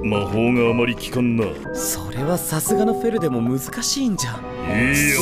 魔法があまり効かんな。それはさすがのフェルでも難しいんじゃ。いいよ。